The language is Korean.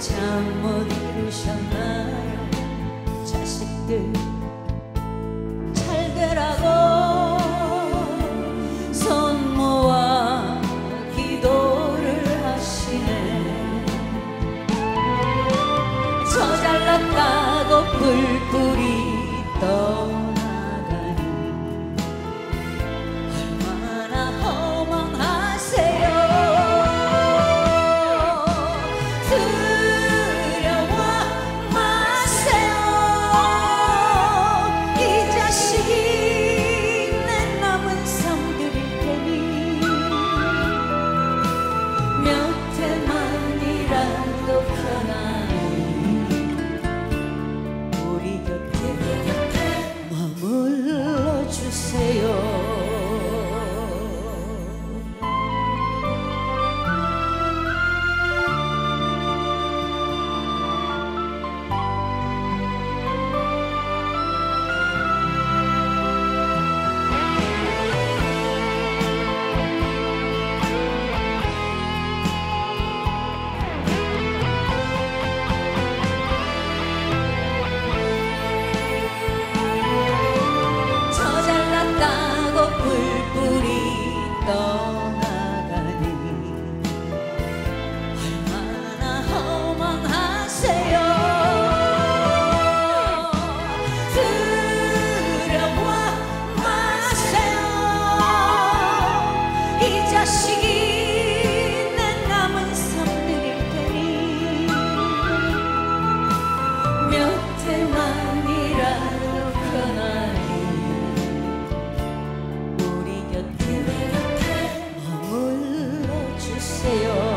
잠 못 이루셨나요? 자식들. 머물러 주세요. 주세요.